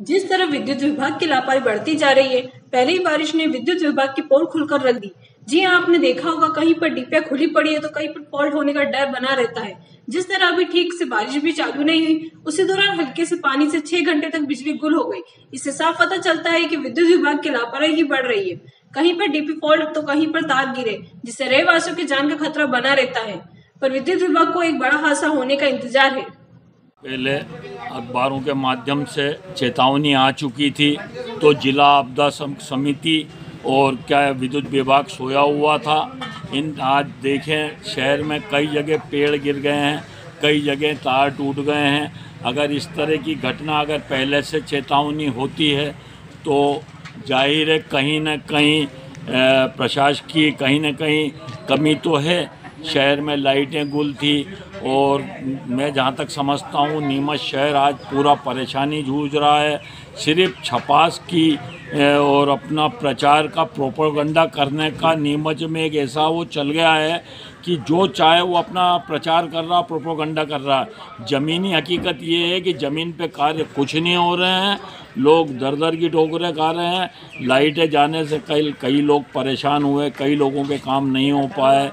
जिस तरह विद्युत विभाग की लापरवाही बढ़ती जा रही है, पहले ही बारिश ने विद्युत विभाग की पोल खुलकर रख दी। जी हाँ आपने देखा होगा, कहीं पर डिपिया खुली पड़ी है तो कहीं पर फॉल्ट होने का डर बना रहता है। जिस तरह अभी ठीक से बारिश भी चालू नहीं हुई, उसी दौरान हल्के से पानी से छह घंटे तक बिजली गुल हो गई। इससे साफ़ पता चलता है कि विद्युत विभाग की लापरवाही बढ़ रही है। कहीं पर डीपी फॉल्ट तो कहीं पर तार गिरे, जिससे रहवासियों की जान का खतरा बना रहता है। पर विद्युत विभाग को एक बड़ा हादसा होने का इंतज़ार है। पहले अखबारों के माध्यम से चेतावनी आ चुकी थी तो जिला आपदा समिति और क्या विद्युत विभाग सोया हुआ था। इन, आज देखें, शहर में कई जगह पेड़ गिर गए हैं, कई जगह तार टूट गए हैं। अगर इस तरह की घटना अगर पहले से चेतावनी होती है तो ज़ाहिर है कहीं ना कहीं प्रशासन की कहीं ना कहीं कमी तो है शहर में लाइटें गुल थी और मैं जहाँ तक समझता हूँ, नीमच शहर आज पूरा परेशानी जूझ रहा है। सिर्फ़ छपास की और अपना प्रचार का प्रोपोगंडा करने का नीमच में एक ऐसा वो चल गया है कि जो चाहे वो अपना प्रचार कर रहा, प्रोपोगंडा कर रहा। ज़मीनी हकीकत ये है कि ज़मीन पे कार्य कुछ नहीं हो रहे हैं, लोग दर दर की ठोकरें खा रहे हैं। लाइटें जाने से कई कई लोग परेशान हुए, कई लोगों के काम नहीं हो पाए।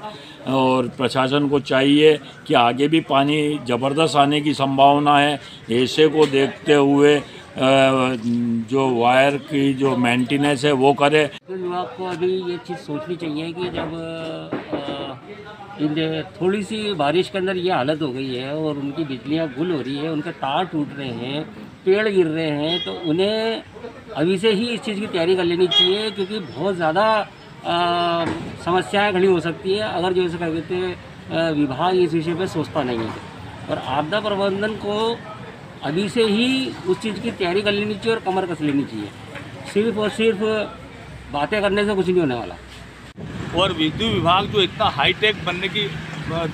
और प्रशासन को चाहिए कि आगे भी पानी ज़बरदस्त आने की संभावना है। ऐसे को देखते हुए जो वायर की जो मेंटेनेंस है, वो करे। विभाग को अभी ये चीज़ सोचनी चाहिए कि जब इन थोड़ी सी बारिश के अंदर ये हालत हो गई है और उनकी बिजलियाँ गुल हो रही है, उनके तार टूट रहे हैं, पेड़ गिर रहे हैं तो उन्हें अभी से ही इस चीज़ की तैयारी कर लेनी चाहिए क्योंकि बहुत ज़्यादा समस्याएँ खड़ी हो सकती है। अगर जो ऐसे कहते विभाग इस विषय पर सोचता नहीं है। और आपदा प्रबंधन को अभी से ही उस चीज़ की तैयारी कर लेनी चाहिए और कमर कस लेनी चाहिए। सिर्फ़ और सिर्फ़ बातें करने से कुछ नहीं होने वाला। और विद्युत विभाग जो इतना हाईटेक बनने की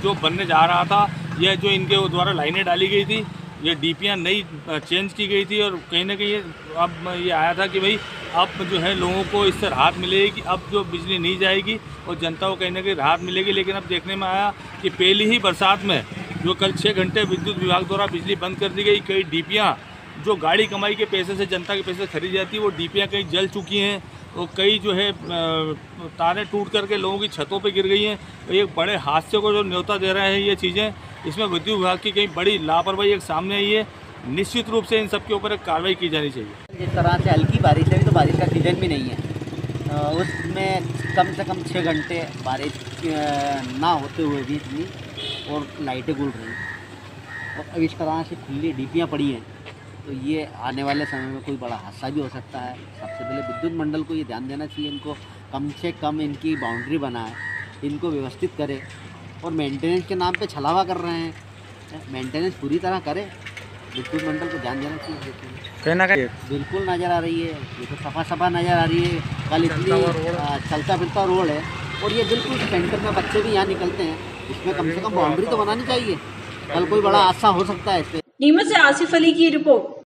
जो बनने जा रहा था यह जो इनके द्वारा लाइनें डाली गई थी, ये डीपियाँ नई चेंज की गई थी और कहीं ना कहीं अब ये आया था कि भाई अब जो है लोगों को इससे राहत मिलेगी कि अब जो बिजली नहीं जाएगी, और जनता को कहीं ना कहीं राहत मिलेगी। लेकिन अब देखने में आया कि पहली ही बरसात में जो कल छः घंटे विद्युत विभाग द्वारा बिजली बंद कर दी गई, कई डीपियाँ जो गाड़ी कमाई के पैसे से, जनता के पैसे खरीदी जाती है, वो डीपियाँ कहीं जल चुकी हैं, और कई जो है तारें टूट करके लोगों की छतों पे गिर गई हैं। तो एक बड़े हादसे को जो न्योता दे रहे हैं ये चीज़ें। इसमें विद्युत विभाग की कहीं बड़ी लापरवाही एक सामने आई है। निश्चित रूप से इन सब के ऊपर एक कार्रवाई की जानी चाहिए। जिस तरह से हल्की बारिश है तो बारिश का सीज़न भी नहीं है। उसमें कम से कम छः घंटे बारिश ना होते हुए भी इतनी और लाइटें गुल रही और अब इस तरह से खुली डीपियाँ पड़ी हैं तो ये आने वाले समय में कोई बड़ा हादसा भी हो सकता है। सबसे पहले विद्युत मंडल को ये ध्यान देना चाहिए इनको, कम से कम इनकी बाउंड्री बनाए, इनको व्यवस्थित करें और मेंटेनेंस के नाम पे छलावा कर रहे हैं। मेंटेनेंस पूरी तरह करे विद्युत मंडल को ध्यान देना चाहिए। कहीं ना कहीं बिल्कुल नज़र आ रही है। ये तो सफ़ा सफ़ा नज़र आ रही है। कल इतनी चलता फिरता रोड है। और ये बिल्कुल सेंटर में बच्चे भी यहाँ निकलते हैं। इसमें कम से कम बाउंड्री तो बनानी चाहिए। कल कोई बड़ा हादसा हो सकता है इससे। नीमच से आसिफ अली की रिपोर्ट।